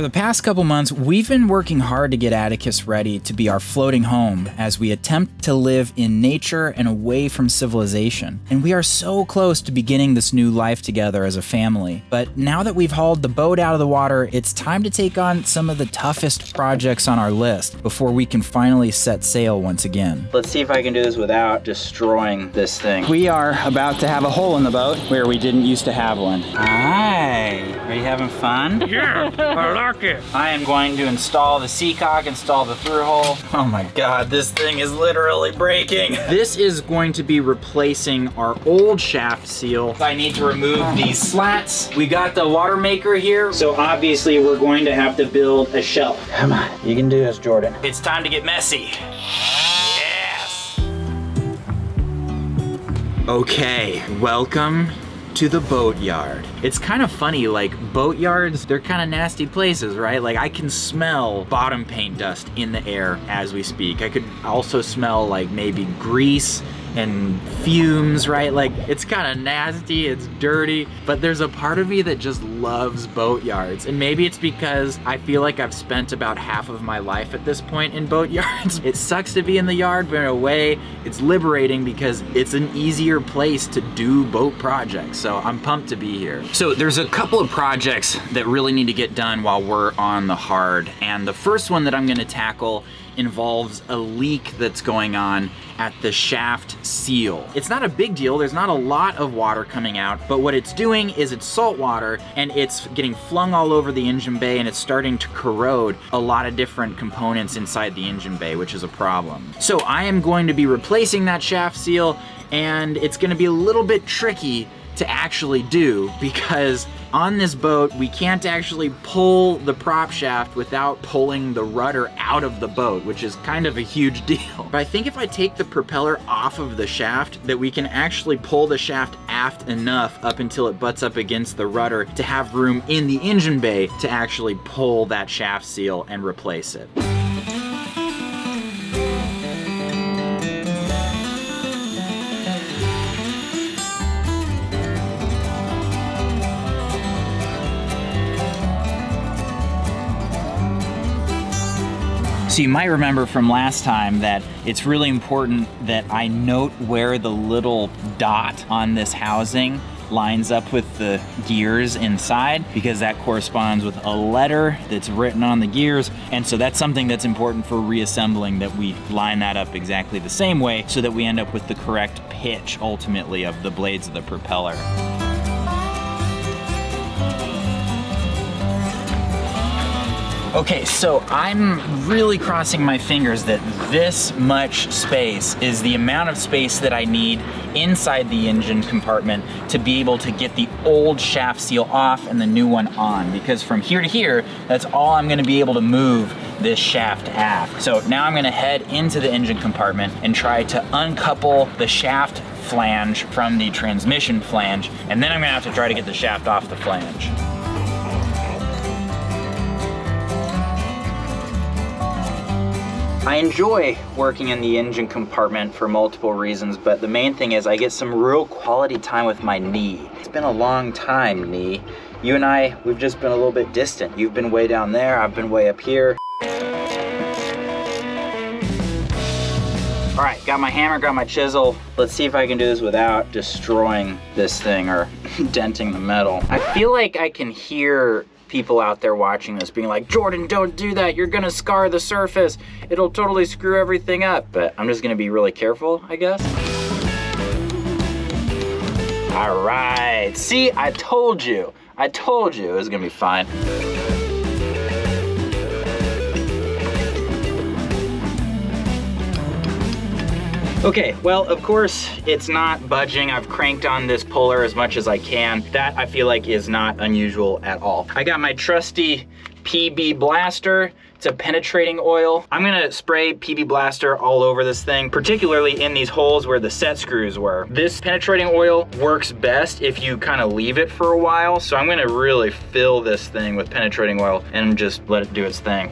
For the past couple months, we've been working hard to get Atticus ready to be our floating home as we attempt to live in nature and away from civilization. And we are so close to beginning this new life together as a family. But now that we've hauled the boat out of the water, it's time to take on some of the toughest projects on our list before we can finally set sail once again. Let's see if I can do this without destroying this thing. We are about to have a hole in the boat where we didn't used to have one. Hi, are you having fun? Yeah, I. I am going to install the seacock, install the through hull. Oh my God, this thing is literally breaking. This is going to be replacing our old shaft seal. I need to remove these slats. We got the water maker here. So obviously we're going to have to build a shelf. Come on, you can do this, Jordan. It's time to get messy. Yes. Okay, welcome to the boatyard. It's kind of funny, like boatyards, they're kind of nasty places, right? Like I can smell bottom paint dust in the air as we speak. I could also smell like maybe grease and fumes, right? Like it's kind of nasty, it's dirty, but there's a part of me that just loves boatyards. And maybe it's because I feel like I've spent about half of my life at this point in boatyards. It sucks to be in the yard, but in a way, it's liberating because it's an easier place to do boat projects. So I'm pumped to be here. So there's a couple of projects that really need to get done while we're on the hard. And the first one that I'm gonna tackle involves a leak that's going on at the shaft seal. It's not a big deal, there's not a lot of water coming out, but what it's doing is it's salt water and it's getting flung all over the engine bay and it's starting to corrode a lot of different components inside the engine bay, which is a problem. So I am going to be replacing that shaft seal and it's gonna be a little bit tricky to actually do because on this boat, we can't actually pull the prop shaft without pulling the rudder out of the boat, which is kind of a huge deal. But I think if I take the propeller off of the shaft, that we can actually pull the shaft aft enough up until it butts up against the rudder to have room in the engine bay to actually pull that shaft seal and replace it. So you might remember from last time that it's really important that I note where the little dot on this housing lines up with the gears inside because that corresponds with a letter that's written on the gears. And so that's something that's important for reassembling that we line that up exactly the same way so that we end up with the correct pitch ultimately of the blades of the propeller. Okay, so I'm really crossing my fingers that this much space is the amount of space that I need inside the engine compartment to be able to get the old shaft seal off and the new one on. Because from here to here, that's all I'm gonna be able to move this shaft aft. So now I'm gonna head into the engine compartment and try to uncouple the shaft flange from the transmission flange, and then I'm gonna have to try to get the shaft off the flange. I enjoy working in the engine compartment for multiple reasons, but the main thing is I get some real quality time with my knee. It's been a long time, knee. You and I, we've just been a little bit distant. You've been way down there, I've been way up here. All right, got my hammer, got my chisel. Let's see if I can do this without destroying this thing or denting the metal. I feel like I can hear people out there watching this being like, Jordan, don't do that. You're gonna scar the surface. It'll totally screw everything up. But I'm just gonna be really careful, I guess. All right, see, I told you. I told you it was gonna be fine. Okay, well, of course, it's not budging. I've cranked on this puller as much as I can. That, I feel like, is not unusual at all. I got my trusty PB Blaster. It's a penetrating oil. I'm gonna spray PB Blaster all over this thing, particularly in these holes where the set screws were. This penetrating oil works best if you kind of leave it for a while, so I'm gonna really fill this thing with penetrating oil and just let it do its thing.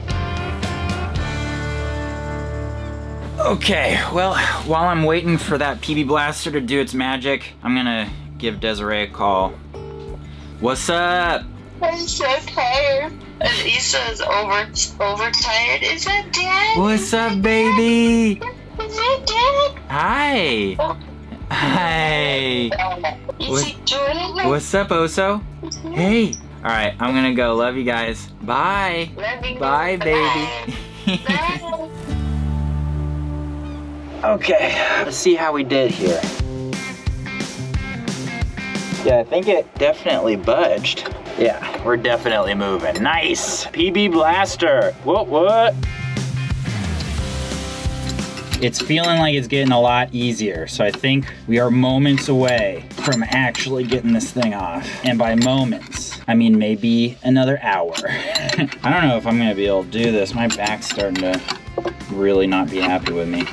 Okay, well, while I'm waiting for that PB Blaster to do its magic, I'm gonna give Desiree a call. What's up? I'm so tired. And Issa's over overtired. Is that Dad? What's up, baby? Is that Dad? Hi. Hi. You see Jordan? What's up, Oso? Hey. All right, I'm gonna go. Love you guys. Bye. Love you. Bye, baby. Bye. Okay, let's see how we did here. Yeah, I think it definitely budged. Yeah, we're definitely moving. Nice! PB Blaster! What, what? It's feeling like it's getting a lot easier, so I think we are moments away from actually getting this thing off. And by moments, I mean maybe another hour. I don't know if I'm gonna be able to do this. My back's starting to really not be happy with me.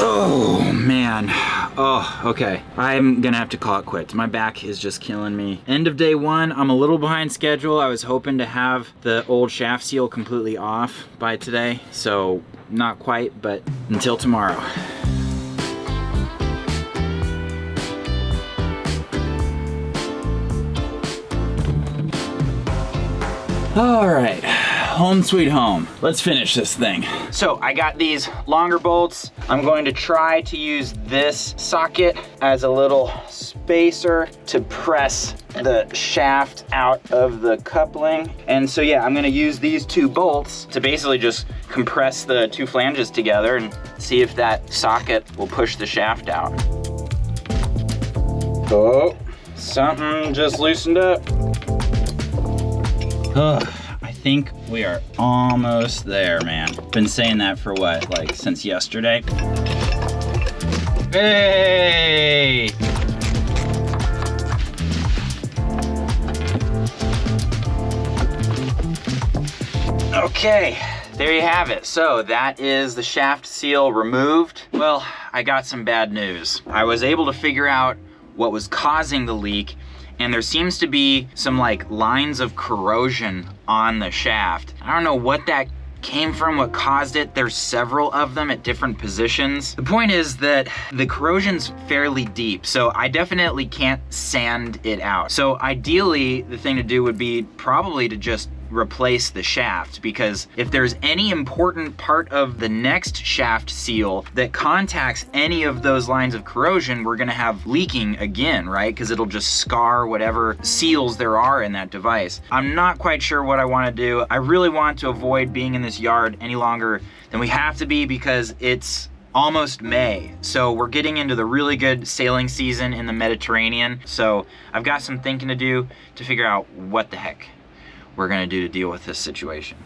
Oh man. Oh, okay. I'm gonna have to call it quits. My back is just killing me. End of day one, I'm a little behind schedule. I was hoping to have the old shaft seal completely off by today, so not quite, but until tomorrow. All right, home sweet home. Let's finish this thing. So I got these longer bolts. I'm going to try to use this socket as a little spacer to press the shaft out of the coupling. And so yeah, I'm gonna use these two bolts to basically just compress the two flanges together and see if that socket will push the shaft out. Oh, something just loosened up. Ugh, think we are almost there, man. Been saying that for what, like since yesterday? Hey! Okay, there you have it. So that is the shaft seal removed. Well, I got some bad news. I was able to figure out what was causing the leak and there seems to be some like lines of corrosion on the shaft. I don't know what that came from, what caused it. There's several of them at different positions. The point is that the corrosion's fairly deep, so I definitely can't sand it out. So ideally, the thing to do would be probably to just replace the shaft because if there's any important part of the next shaft seal that contacts any of those lines of corrosion, we're gonna have leaking again, right? Because it'll just scar whatever seals there are in that device. I'm not quite sure what I wanna do. I really want to avoid being in this yard any longer than we have to be because it's almost May. So we're getting into the really good sailing season in the Mediterranean. So I've got some thinking to do to figure out what the heck we're gonna do to deal with this situation.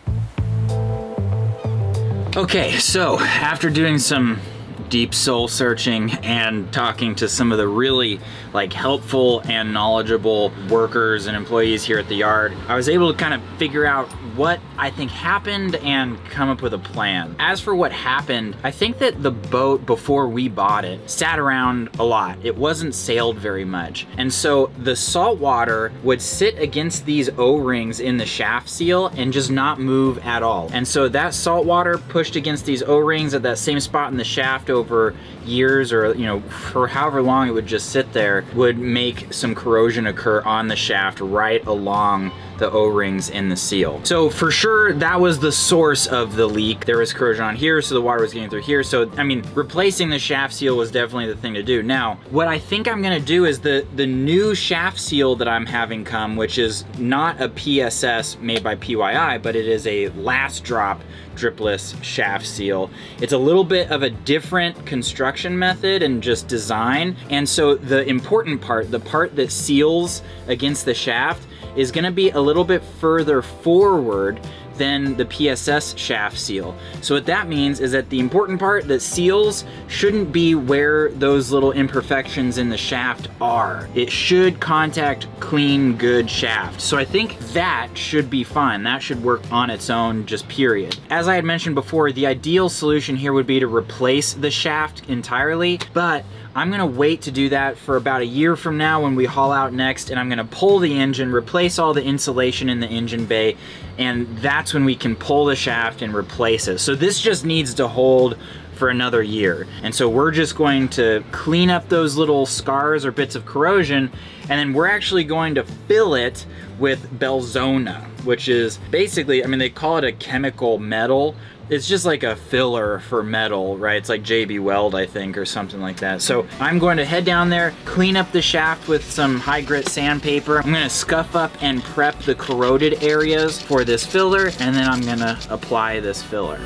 Okay, so after doing some deep soul searching and talking to some of the really like helpful and knowledgeable workers and employees here at the yard, I was able to kind of figure out what I think happened and come up with a plan. As for what happened, I think that the boat before we bought it sat around a lot. It wasn't sailed very much. And so the salt water would sit against these O-rings in the shaft seal and just not move at all. And so that salt water pushed against these O-rings at that same spot in the shaft over years or you know for however long it would just sit there would make some corrosion occur on the shaft right along the O-rings in the seal. So for sure that was the source of the leak. There was corrosion on here so the water was getting through here. So I mean replacing the shaft seal was definitely the thing to do. Now what I think I'm gonna do is the the new shaft seal that I'm having come which is not a PSS made by PYI but it is a Lasdrop dripless shaft seal. It's a little bit of a different construction method and just design. And so the important part, the part that seals against the shaft is gonna be a little bit further forward than the PSS shaft seal. So what that means is that the important part that seals shouldn't be where those little imperfections in the shaft are. It should contact clean, good shaft. So I think that should be fine. That should work on its own, just period. As I had mentioned before, the ideal solution here would be to replace the shaft entirely, but I'm gonna wait to do that for about a year from now when we haul out next and I'm gonna pull the engine, replace all the insulation in the engine bay, and that's when we can pull the shaft and replace it. So this just needs to hold for another year. And so we're just going to clean up those little scars or bits of corrosion, and then we're actually going to fill it with Belzona, which is basically, I mean, they call it a chemical metal, it's just like a filler for metal, right? It's like JB Weld, I think, or something like that. So I'm going to head down there, clean up the shaft with some high grit sandpaper. I'm gonna scuff up and prep the corroded areas for this filler, and then I'm gonna apply this filler.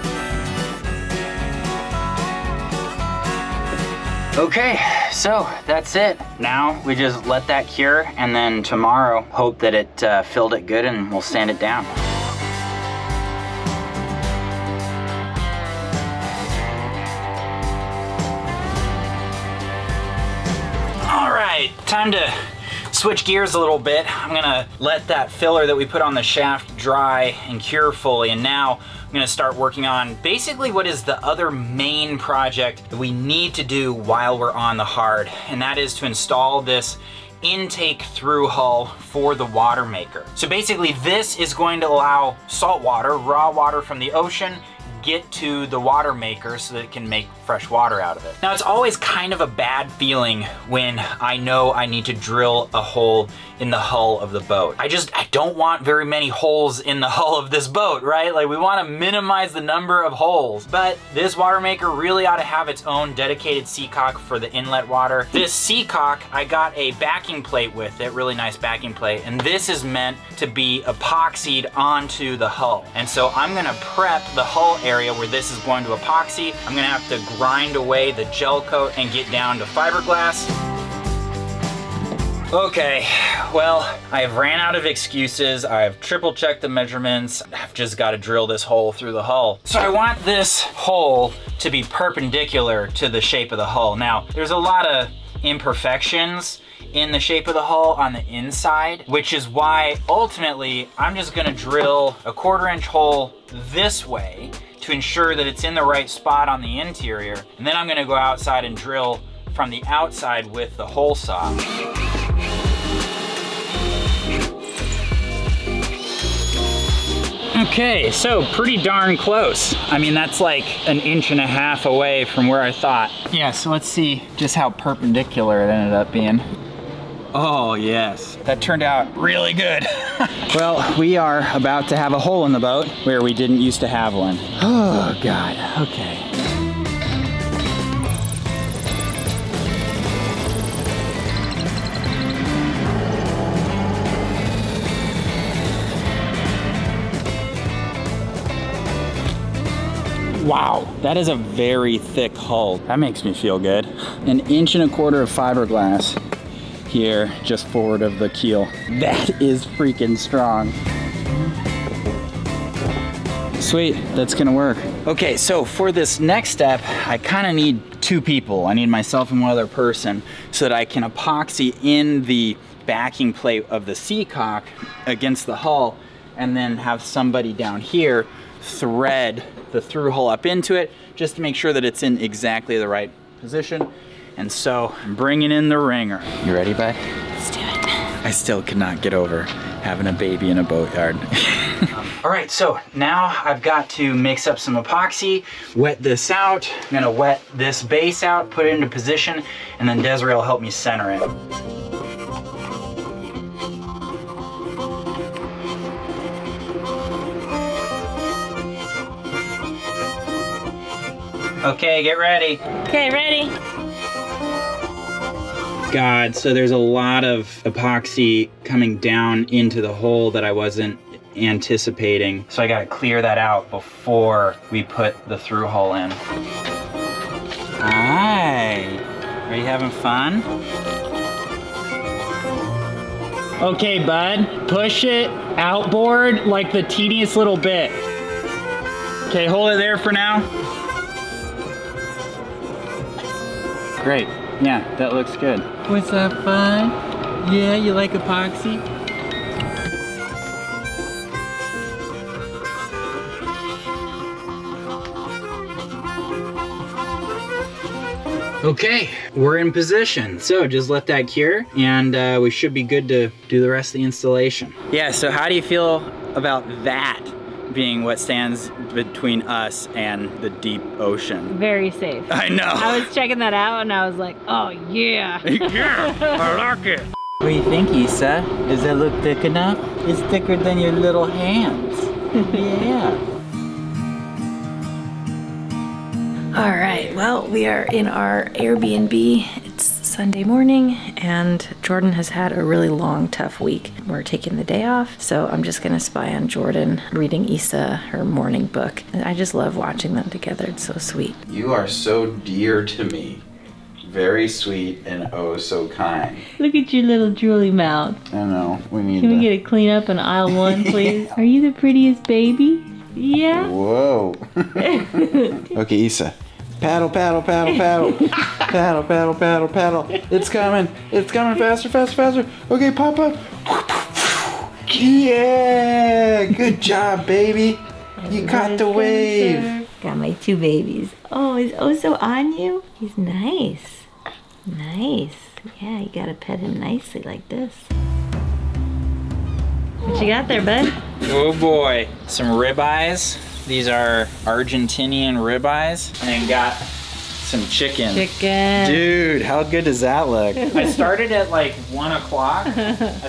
Okay, so that's it. Now we just let that cure, and then tomorrow hope that it uh, filled it good and we'll sand it down. Time to switch gears a little bit. I'm gonna let that filler that we put on the shaft dry and cure fully, and now I'm gonna start working on basically what is the other main project that we need to do while we're on the hard, and that is to install this intake through hull for the water maker. So basically this is going to allow salt water, raw water from the ocean, get to the water maker so that it can make fresh water out of it. Now it's always kind of a bad feeling when I know I need to drill a hole in the hull of the boat. I just, I don't want very many holes in the hull of this boat, right? Like we wanna minimize the number of holes, but this water maker really ought to have its own dedicated seacock for the inlet water. This seacock, I got a backing plate with it, really nice backing plate, and this is meant to be epoxied onto the hull. And so I'm gonna prep the hull area where this is going to epoxy. I'm gonna have to grind away the gel coat and get down to fiberglass. Okay, well, I've ran out of excuses. I've triple checked the measurements. I've just got to drill this hole through the hull. So I want this hole to be perpendicular to the shape of the hull. Now, there's a lot of imperfections in the shape of the hull on the inside, which is why ultimately I'm just gonna drill a quarter inch hole this way to ensure that it's in the right spot on the interior. And then I'm gonna go outside and drill from the outside with the hole saw. Okay, so pretty darn close. I mean, that's like an inch and a half away from where I thought. Yeah, so let's see just how perpendicular it ended up being. Oh yes, that turned out really good. well, we are about to have a hole in the boat where we didn't used to have one. Oh God, okay. Wow, that is a very thick hull. That makes me feel good. An inch and a quarter of fiberglass here just forward of the keel. That is freaking strong. Sweet, that's gonna work. Okay, so for this next step, I kinda need two people. I need myself and one other person so that I can epoxy in the backing plate of the seacock against the hull and then have somebody down here thread the through hull up into it just to make sure that it's in exactly the right position. And so I'm bringing in the ringer. You ready, bud? Let's do it. I still cannot get over having a baby in a boatyard. All right, so now I've got to mix up some epoxy, wet this out. I'm gonna wet this base out, put it into position, and then Desiree will help me center it. Okay, get ready. Okay, ready? God, so there's a lot of epoxy coming down into the hole that I wasn't anticipating. So I gotta clear that out before we put the through hull in. Hi, are you having fun? Okay, bud, push it outboard like the teeniest little bit. Okay, hold it there for now. Great. Yeah, that looks good. What's up, fun? Yeah, you like epoxy? Okay, we're in position. So just let that cure and uh, we should be good to do the rest of the installation. Yeah, so how do you feel about that? Being what stands between us and the deep ocean. Very safe. I know. I was checking that out and I was like, oh yeah. yeah, I like it. What do you think, Issa? Does that look thick enough? It's thicker than your little hands. yeah. All right, well, we are in our Airbnb. It's Sunday morning, and Jordan has had a really long, tough week. We're taking the day off, so I'm just gonna spy on Jordan reading Issa her morning book. And I just love watching them together, it's so sweet. You are so dear to me. Very sweet and oh so kind. Look at your little drooly mouth. I know. We need Can we get a clean up in aisle one, please? Are you the prettiest baby? Yeah. Whoa. okay, Issa. Paddle, paddle, paddle, paddle. paddle, paddle, paddle, paddle. It's coming. It's coming faster, faster, faster. Okay, pop up. Yeah. Good job, baby. You caught the wave. Got my two babies. Oh, is Oso on you? He's nice. Nice. Yeah, you gotta pet him nicely like this. What you got there, bud? Oh boy, some ribeyes. These are Argentinian ribeyes, and got some chicken. Chicken. Dude, how good does that look? I started at like one o'clock. I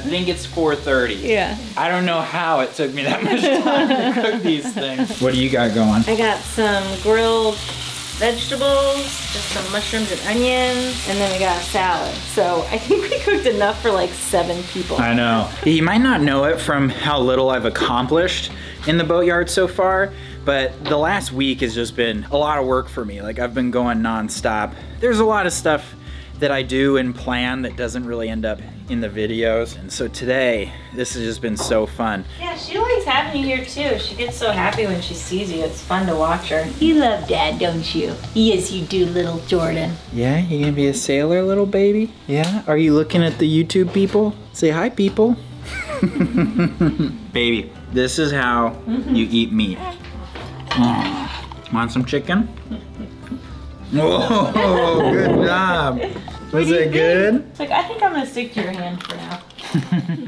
think it's 4:30. Yeah. I don't know how it took me that much time to cook these things. What do you got going? I got some grilled vegetables, just some mushrooms and onions, and then we got a salad. So I think we cooked enough for like seven people. I know. You might not know it from how little I've accomplished in the boatyard so far, but the last week has just been a lot of work for me. Like I've been going nonstop. There's a lot of stuff that I do and plan that doesn't really end up in the videos. And so today, this has just been so fun. Yeah, she likes having you here too. She gets so happy when she sees you. It's fun to watch her. You love dad, don't you? Yes, you do, little Jordan. Yeah, you gonna be a sailor, little baby? Yeah? Are you looking at the YouTube people? Say hi, people. baby, this is how you mm-hmm. eat meat. Want some chicken? Whoa, good job. Was it good? Like, I think I'm gonna stick to your hand for now.